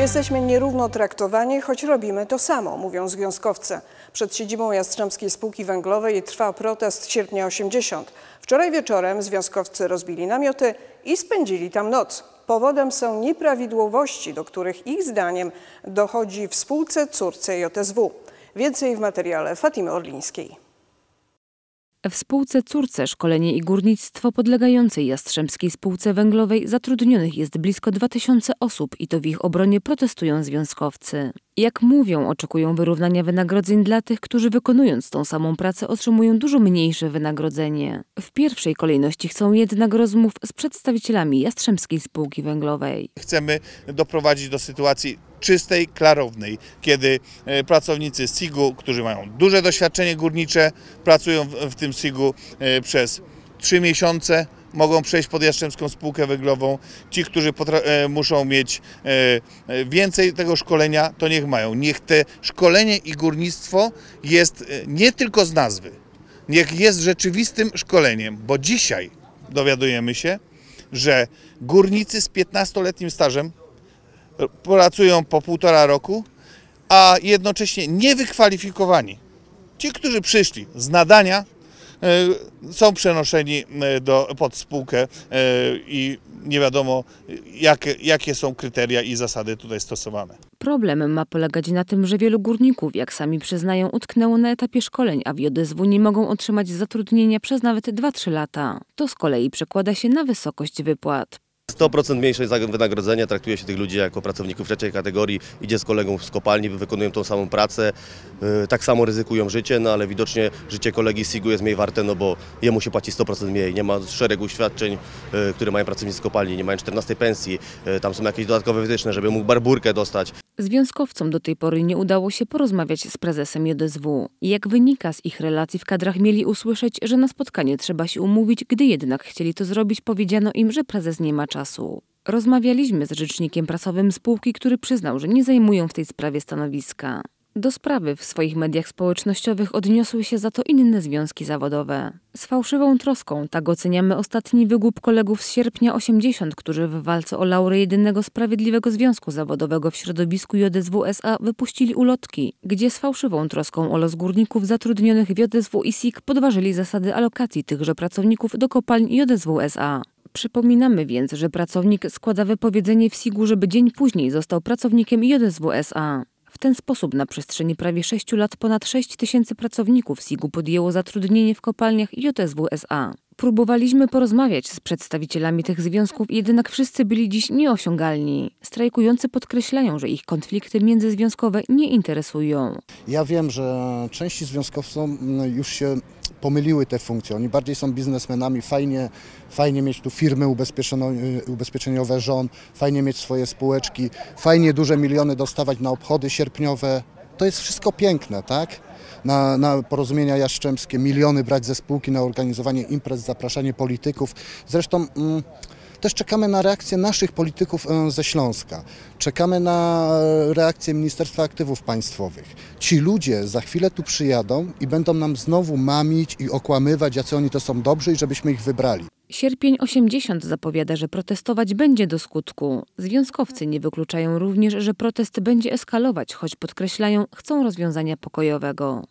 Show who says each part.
Speaker 1: Jesteśmy nierówno traktowani, choć robimy to samo, mówią związkowcy. Przed siedzibą Jastrzębskiej Spółki Węglowej trwa protest sierpnia 80. Wczoraj wieczorem związkowcy rozbili namioty i spędzili tam noc. Powodem są nieprawidłowości, do których ich zdaniem dochodzi w spółce córce JSW. Więcej w materiale Fatimy Orlińskiej.
Speaker 2: W spółce córce Szkolenie i Górnictwo podlegającej Jastrzębskiej Spółce Węglowej zatrudnionych jest blisko 2000 osób i to w ich obronie protestują związkowcy. Jak mówią, oczekują wyrównania wynagrodzeń dla tych, którzy wykonując tą samą pracę otrzymują dużo mniejsze wynagrodzenie. W pierwszej kolejności chcą jednak rozmów z przedstawicielami Jastrzębskiej Spółki Węglowej.
Speaker 3: Chcemy doprowadzić do sytuacji czystej, klarownej, kiedy e, pracownicy SIG-u, którzy mają duże doświadczenie górnicze, pracują w, tym SIG-u e, przez 3 miesiące, mogą przejść pod Jastrzębską Spółkę Węglową. Ci, którzy e, muszą mieć więcej tego szkolenia, to niech mają. Niech te szkolenie i górnictwo jest nie tylko z nazwy, niech jest rzeczywistym szkoleniem, bo dzisiaj dowiadujemy się, że górnicy z 15-letnim stażem pracują po półtora roku, a jednocześnie niewykwalifikowani. Ci, którzy przyszli z nadania, e, są przenoszeni e, do, pod spółkę e, i nie wiadomo, jakie, jakie są kryteria i zasady tutaj stosowane.
Speaker 2: Problem ma polegać na tym, że wielu górników, jak sami przyznają, utknęło na etapie szkoleń, a w JSW nie mogą otrzymać zatrudnienia przez nawet 2-3 lata. To z kolei przekłada się na wysokość wypłat.
Speaker 4: 100% mniejsze wynagrodzenie, traktuje się tych ludzi jako pracowników trzeciej kategorii, idzie z kolegą z kopalni, wykonują tą samą pracę, yy, tak samo ryzykują życie, no ale widocznie życie kolegi SIG-u jest mniej warte, no bo jemu się płaci 100% mniej, nie ma szeregu świadczeń, yy, które mają pracownicy z kopalni, nie mają 14 pensji, yy, tam są jakieś dodatkowe wytyczne, żeby mógł barburkę dostać.
Speaker 2: Związkowcom do tej pory nie udało się porozmawiać z prezesem JSW. Jak wynika z ich relacji w kadrach mieli usłyszeć, że na spotkanie trzeba się umówić, gdy jednak chcieli to zrobić, powiedziano im, że prezes nie ma czasu. Rozmawialiśmy z rzecznikiem prasowym spółki, który przyznał, że nie zajmują w tej sprawie stanowiska. Do sprawy w swoich mediach społecznościowych odniosły się za to inne związki zawodowe. Z fałszywą troską tak oceniamy ostatni wygłup kolegów z sierpnia 80, którzy w walce o laury jedynego sprawiedliwego związku zawodowego w środowisku JSW SA wypuścili ulotki, gdzie z fałszywą troską o los górników zatrudnionych w JSW i podważyli zasady alokacji tychże pracowników do kopalń JSW SA. Przypominamy więc, że pracownik składa wypowiedzenie w SIG-u, żeby dzień później został pracownikiem JSW SA. W ten sposób na przestrzeni prawie 6 lat ponad 6 tysięcy pracowników SIG-u podjęło zatrudnienie w kopalniach JSW SA. Próbowaliśmy porozmawiać z przedstawicielami tych związków, jednak wszyscy byli dziś nieosiągalni. Strajkujący podkreślają, że ich konflikty międzyzwiązkowe nie interesują.
Speaker 5: Ja wiem, że części związkowcom mm, już się pomyliły te funkcje. Oni bardziej są biznesmenami. Fajnie, fajnie mieć tu firmy y, ubezpieczeniowe żon, fajnie mieć swoje spółeczki, fajnie duże miliony dostawać na obchody sierpniowe. To jest wszystko piękne, tak? Na, na porozumienia jastrzębskie, miliony brać ze spółki na organizowanie imprez, zapraszanie polityków. Zresztą mm, też czekamy na reakcję naszych polityków e, ze Śląska. Czekamy na e, reakcję Ministerstwa Aktywów Państwowych. Ci ludzie za chwilę tu przyjadą i będą nam znowu mamić i okłamywać, jacy oni to są dobrzy i żebyśmy ich wybrali.
Speaker 2: Sierpień 80 zapowiada, że protestować będzie do skutku. Związkowcy nie wykluczają również, że protest będzie eskalować, choć podkreślają, chcą rozwiązania pokojowego.